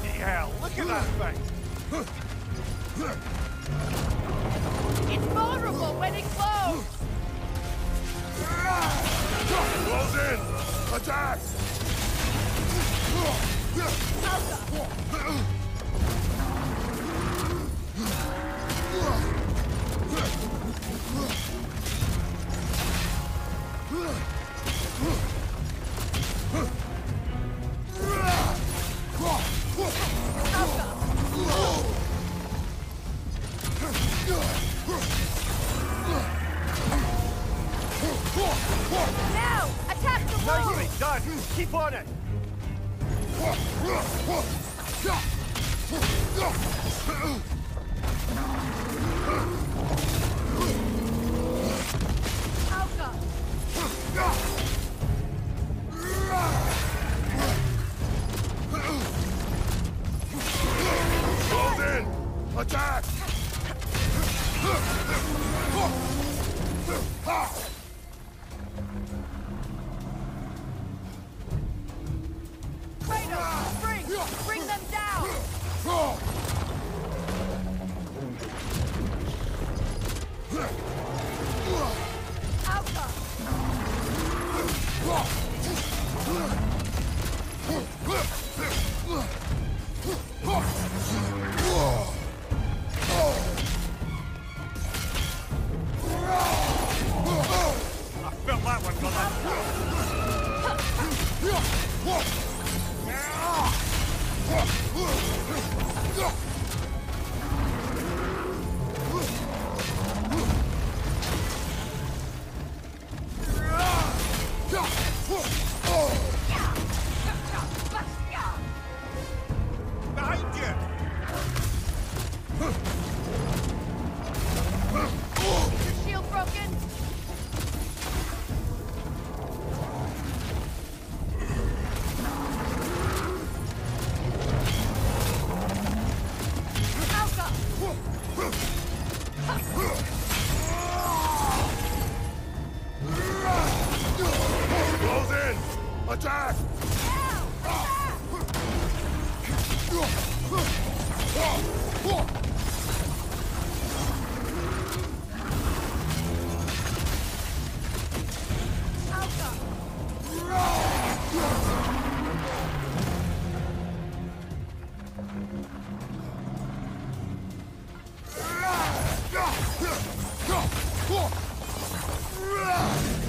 hell! Look at that thing! It's vulnerable when it glows! Close in! Attack! Now! Nicely done! Keep on it! Attack! Felt! 行こう! Close in! Attack! Alka! うわっ